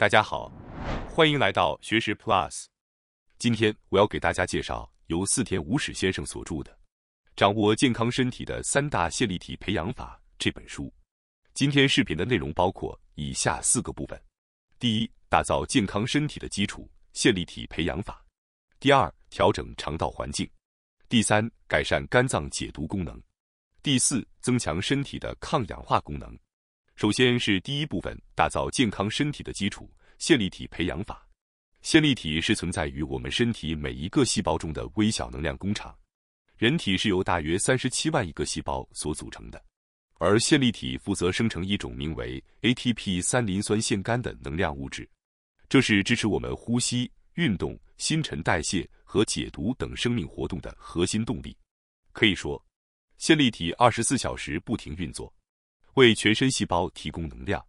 大家好，欢迎来到学识 Plus。今天我要给大家介绍由四田武史先生所著的《掌握健康身体的三大线粒体培养法》这本书。今天视频的内容包括以下四个部分：第一，打造健康身体的基础——线粒体培养法；第二，调整肠道环境；第三，改善肝脏解毒功能；第四，增强身体的抗氧化功能。首先是第一部分，打造健康身体的基础——线粒体培养法。线粒体是存在于我们身体每一个细胞中的微小能量工厂。人体是由大约三十七万亿个细胞所组成的，而线粒体负责生成一种名为 ATP 三磷酸腺苷的能量物质，这是支持我们呼吸、运动、新陈代谢和解毒等生命活动的核心动力。可以说，线粒体二十四小时不停运作。为全身细胞提供能量。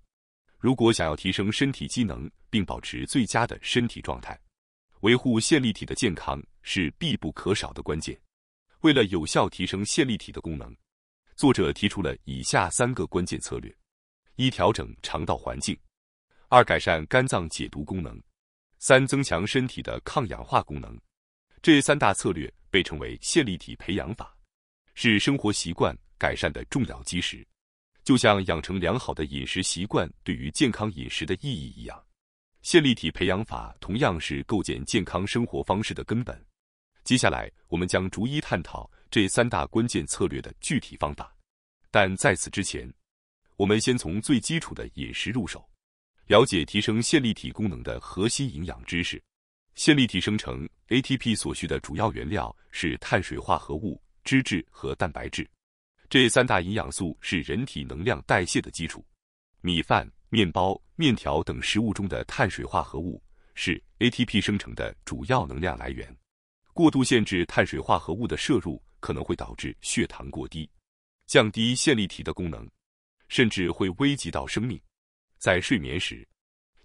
如果想要提升身体机能并保持最佳的身体状态，维护线粒体的健康是必不可少的关键。为了有效提升线粒体的功能，作者提出了以下三个关键策略：一、调整肠道环境；二、改善肝脏解毒功能；三、增强身体的抗氧化功能。这三大策略被称为线粒体培养法，是生活习惯改善的重要基石。就像养成良好的饮食习惯对于健康饮食的意义一样，线粒体培养法同样是构建健康生活方式的根本。接下来，我们将逐一探讨这三大关键策略的具体方法。但在此之前，我们先从最基础的饮食入手，了解提升线粒体功能的核心营养知识。线粒体生成 ATP 所需的主要原料是碳水化合物、脂质和蛋白质。这三大营养素是人体能量代谢的基础。米饭、面包、面条等食物中的碳水化合物是 ATP 生成的主要能量来源。过度限制碳水化合物的摄入，可能会导致血糖过低，降低线粒体的功能，甚至会危及到生命。在睡眠时，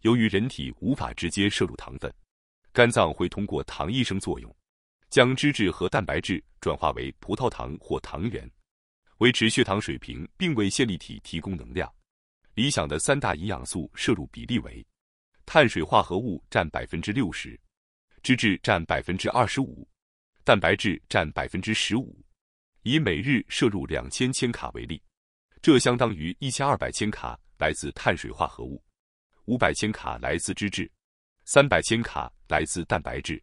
由于人体无法直接摄入糖分，肝脏会通过糖异生作用，将脂质和蛋白质转化为葡萄糖或糖原。维持血糖水平，并为线粒体提供能量。理想的三大营养素摄入比例为：碳水化合物占百分之六十，脂质占百分之二十五，蛋白质占百分之十五。以每日摄入两千千卡为例，这相当于一千二百千卡来自碳水化合物，五百千卡来自脂质，三百千卡来自蛋白质。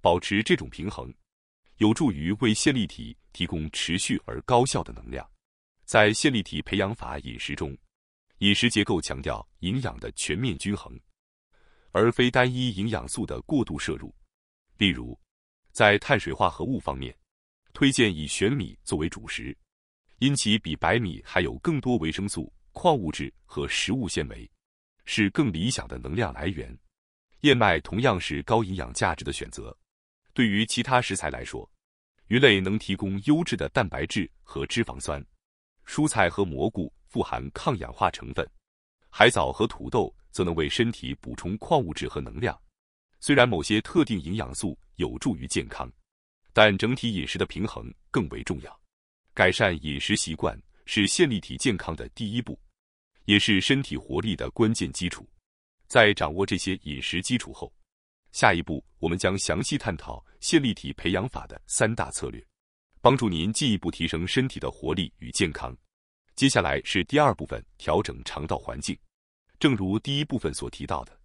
保持这种平衡。有助于为线粒体提供持续而高效的能量。在线粒体培养法饮食中，饮食结构强调营养的全面均衡，而非单一营养素的过度摄入。例如，在碳水化合物方面，推荐以玄米作为主食，因其比白米含有更多维生素、矿物质和食物纤维，是更理想的能量来源。燕麦同样是高营养价值的选择。对于其他食材来说，鱼类能提供优质的蛋白质和脂肪酸，蔬菜和蘑菇富含抗氧化成分，海藻和土豆则能为身体补充矿物质和能量。虽然某些特定营养素有助于健康，但整体饮食的平衡更为重要。改善饮食习惯是线粒体健康的第一步，也是身体活力的关键基础。在掌握这些饮食基础后，下一步，我们将详细探讨线粒体培养法的三大策略，帮助您进一步提升身体的活力与健康。接下来是第二部分，调整肠道环境。正如第一部分所提到的，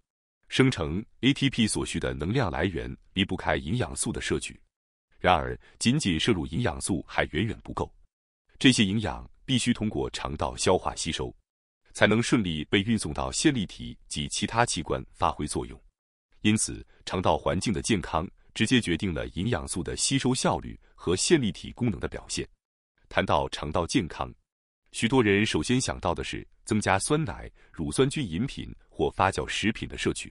生成 ATP 所需的能量来源离不开营养素的摄取。然而，仅仅摄入营养素还远远不够，这些营养必须通过肠道消化吸收，才能顺利被运送到线粒体及其他器官发挥作用。因此，肠道环境的健康直接决定了营养素的吸收效率和线粒体功能的表现。谈到肠道健康，许多人首先想到的是增加酸奶、乳酸菌饮品或发酵食品的摄取。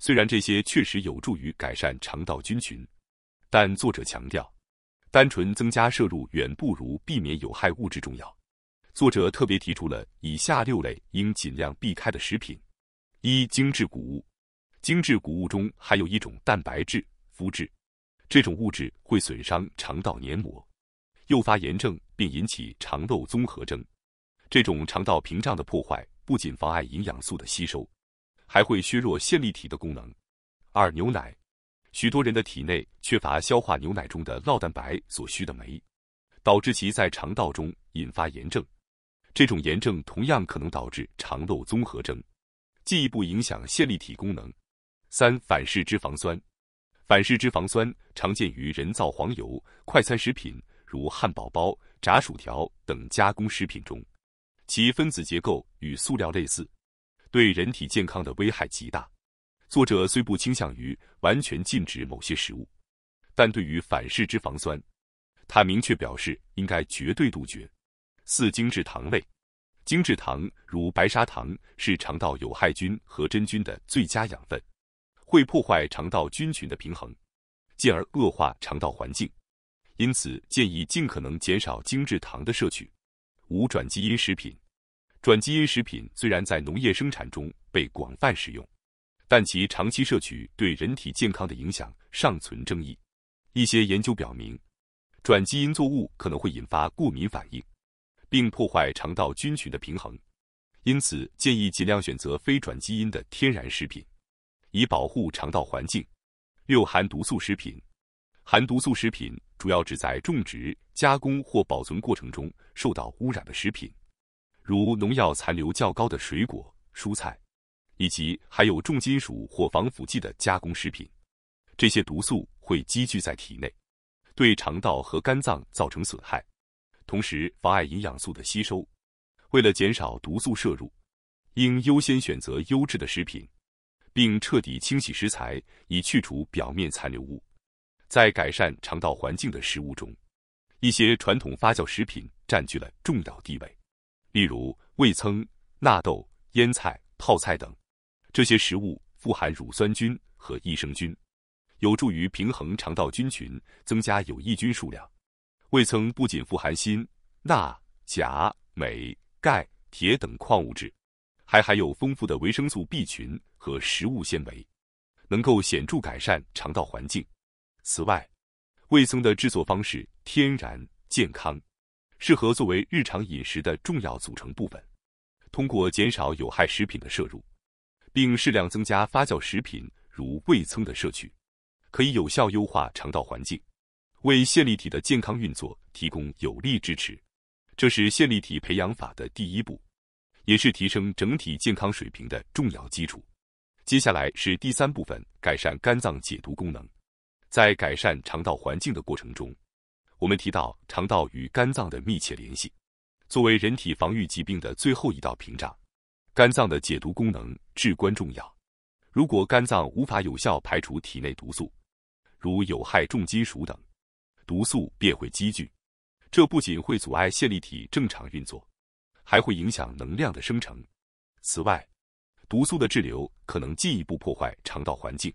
虽然这些确实有助于改善肠道菌群，但作者强调，单纯增加摄入远不如避免有害物质重要。作者特别提出了以下六类应尽量避开的食品：一、精制谷物。精制谷物中含有一种蛋白质麸质，这种物质会损伤肠道黏膜，诱发炎症并引起肠漏综合征。这种肠道屏障的破坏不仅妨碍营养素的吸收，还会削弱线粒体的功能。二、牛奶，许多人的体内缺乏消化牛奶中的酪蛋白所需的酶，导致其在肠道中引发炎症。这种炎症同样可能导致肠漏综合征，进一步影响线粒体功能。三、反式脂肪酸，反式脂肪酸常见于人造黄油、快餐食品如汉堡包、炸薯条等加工食品中，其分子结构与塑料类似。对人体健康的危害极大。作者虽不倾向于完全禁止某些食物，但对于反式脂肪酸，他明确表示应该绝对杜绝。四、精制糖类，精制糖如白砂糖是肠道有害菌和真菌的最佳养分，会破坏肠道菌群的平衡，进而恶化肠道环境。因此，建议尽可能减少精制糖的摄取。五、转基因食品。转基因食品虽然在农业生产中被广泛使用，但其长期摄取对人体健康的影响尚存争议。一些研究表明，转基因作物可能会引发过敏反应，并破坏肠道菌群的平衡。因此，建议尽量选择非转基因的天然食品，以保护肠道环境。六、含毒素食品。含毒素食品主要指在种植、加工或保存过程中受到污染的食品。如农药残留较高的水果、蔬菜，以及含有重金属或防腐剂的加工食品，这些毒素会积聚在体内，对肠道和肝脏造成损害，同时妨碍营养素的吸收。为了减少毒素摄入，应优先选择优质的食品，并彻底清洗食材以去除表面残留物。在改善肠道环境的食物中，一些传统发酵食品占据了重要地位。例如味噌、纳豆、腌菜、泡菜等，这些食物富含乳酸菌和益生菌，有助于平衡肠道菌群，增加有益菌数量。味噌不仅富含锌、钠、钾、镁、钙、铁等矿物质，还含有丰富的维生素 B 群和食物纤维，能够显著改善肠道环境。此外，味噌的制作方式天然健康。适合作为日常饮食的重要组成部分。通过减少有害食品的摄入，并适量增加发酵食品如味噌的摄取，可以有效优化肠道环境，为线粒体的健康运作提供有力支持。这是线粒体培养法的第一步，也是提升整体健康水平的重要基础。接下来是第三部分：改善肝脏解毒功能。在改善肠道环境的过程中。我们提到肠道与肝脏的密切联系，作为人体防御疾病的最后一道屏障，肝脏的解毒功能至关重要。如果肝脏无法有效排除体内毒素，如有害重金属等，毒素便会积聚，这不仅会阻碍线粒体正常运作，还会影响能量的生成。此外，毒素的滞留可能进一步破坏肠道环境，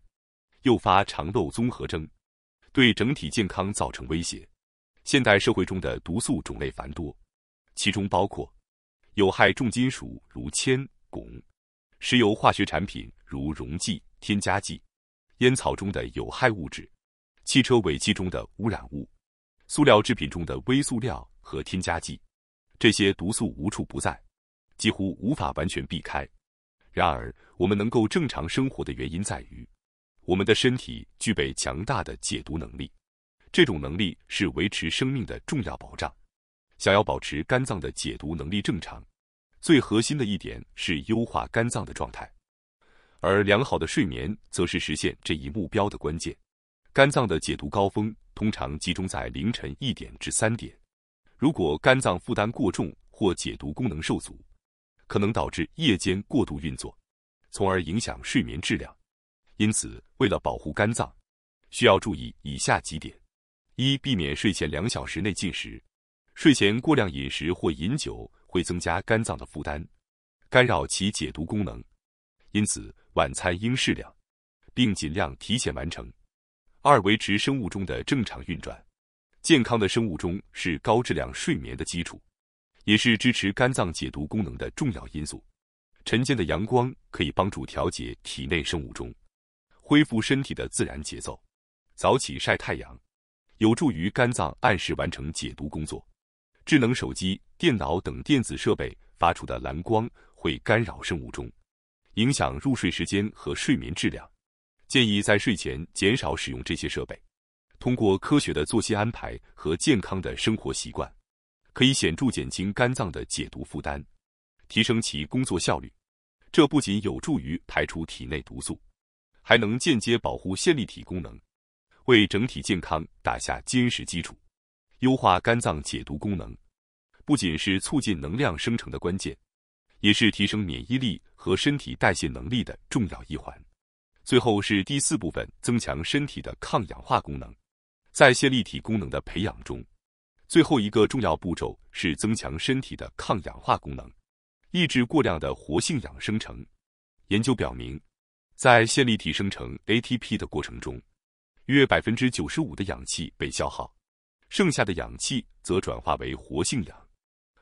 诱发肠漏综合征，对整体健康造成威胁。现代社会中的毒素种类繁多，其中包括有害重金属如铅、汞；石油化学产品如溶剂、添加剂；烟草中的有害物质；汽车尾气中的污染物；塑料制品中的微塑料和添加剂。这些毒素无处不在，几乎无法完全避开。然而，我们能够正常生活的原因在于，我们的身体具备强大的解毒能力。这种能力是维持生命的重要保障。想要保持肝脏的解毒能力正常，最核心的一点是优化肝脏的状态，而良好的睡眠则是实现这一目标的关键。肝脏的解毒高峰通常集中在凌晨一点至三点。如果肝脏负担过重或解毒功能受阻，可能导致夜间过度运作，从而影响睡眠质量。因此，为了保护肝脏，需要注意以下几点。一、避免睡前两小时内进食。睡前过量饮食或饮酒会增加肝脏的负担，干扰其解毒功能。因此，晚餐应适量，并尽量提前完成。二、维持生物钟的正常运转。健康的生物钟是高质量睡眠的基础，也是支持肝脏解毒功能的重要因素。晨间的阳光可以帮助调节体内生物钟，恢复身体的自然节奏。早起晒太阳。有助于肝脏按时完成解毒工作。智能手机、电脑等电子设备发出的蓝光会干扰生物钟，影响入睡时间和睡眠质量。建议在睡前减少使用这些设备。通过科学的作息安排和健康的生活习惯，可以显著减轻肝脏的解毒负担，提升其工作效率。这不仅有助于排出体内毒素，还能间接保护线粒体功能，为整体健康打下坚实基础。优化肝脏解毒功能，不仅是促进能量生成的关键，也是提升免疫力和身体代谢能力的重要一环。最后是第四部分，增强身体的抗氧化功能。在线粒体功能的培养中，最后一个重要步骤是增强身体的抗氧化功能，抑制过量的活性氧生成。研究表明，在线粒体生成 ATP 的过程中，约百分之九十五的氧气被消耗。剩下的氧气则转化为活性氧。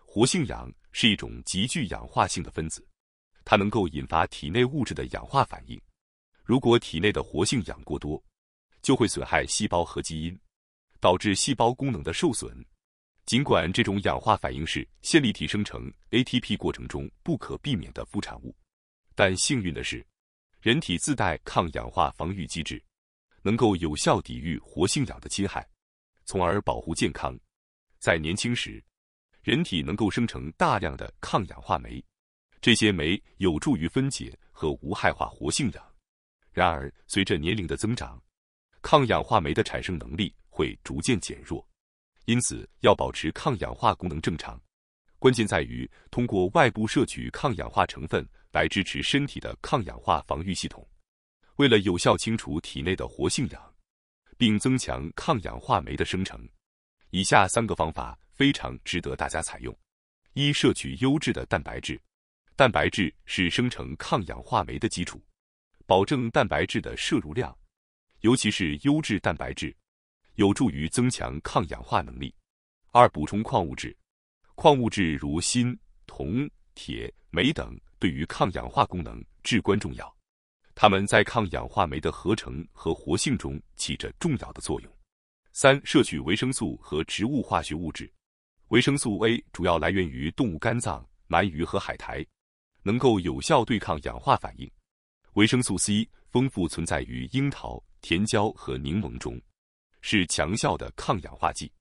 活性氧是一种极具氧化性的分子，它能够引发体内物质的氧化反应。如果体内的活性氧过多，就会损害细胞和基因，导致细胞功能的受损。尽管这种氧化反应是线粒体生成 ATP 过程中不可避免的副产物，但幸运的是，人体自带抗氧化防御机制，能够有效抵御活性氧的侵害。从而保护健康。在年轻时，人体能够生成大量的抗氧化酶，这些酶有助于分解和无害化活性氧。然而，随着年龄的增长，抗氧化酶的产生能力会逐渐减弱。因此，要保持抗氧化功能正常，关键在于通过外部摄取抗氧化成分来支持身体的抗氧化防御系统。为了有效清除体内的活性氧。并增强抗氧化酶的生成，以下三个方法非常值得大家采用：一、摄取优质的蛋白质，蛋白质是生成抗氧化酶的基础，保证蛋白质的摄入量，尤其是优质蛋白质，有助于增强抗氧化能力。二、补充矿物质，矿物质如锌、铜、铁、镁等，对于抗氧化功能至关重要。它们在抗氧化酶的合成和活性中起着重要的作用。三、摄取维生素和植物化学物质。维生素 A 主要来源于动物肝脏、鳗鱼和海苔，能够有效对抗氧化反应。维生素 C 丰富存在于樱桃、甜椒和柠檬中，是强效的抗氧化剂。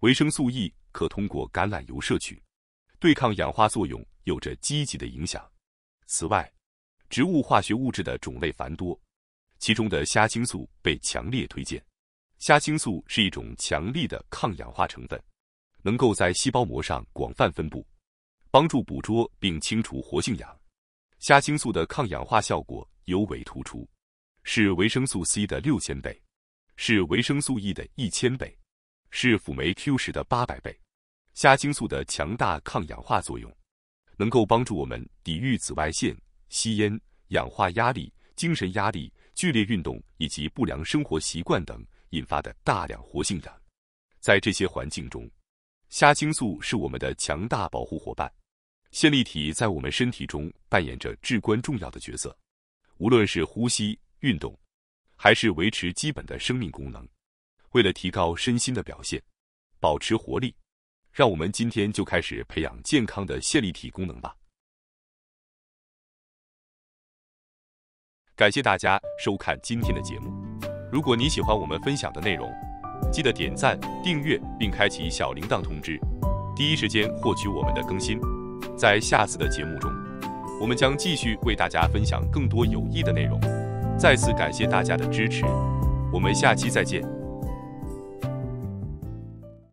维生素 E 可通过橄榄油摄取，对抗氧化作用有着积极的影响。此外，植物化学物质的种类繁多，其中的虾青素被强烈推荐。虾青素是一种强力的抗氧化成分，能够在细胞膜上广泛分布，帮助捕捉并清除活性氧。虾青素的抗氧化效果尤为突出，是维生素 C 的六千倍，是维生素 E 的一千倍，是辅酶 Q 十的八百倍。虾青素的强大抗氧化作用，能够帮助我们抵御紫外线。吸烟、氧化压力、精神压力、剧烈运动以及不良生活习惯等引发的大量活性氧，在这些环境中，虾青素是我们的强大保护伙伴。线粒体在我们身体中扮演着至关重要的角色，无论是呼吸、运动，还是维持基本的生命功能。为了提高身心的表现，保持活力，让我们今天就开始培养健康的线粒体功能吧。感谢大家收看今天的节目。如果你喜欢我们分享的内容，记得点赞、订阅并开启小铃铛通知，第一时间获取我们的更新。在下次的节目中，我们将继续为大家分享更多有益的内容。再次感谢大家的支持，我们下期再见。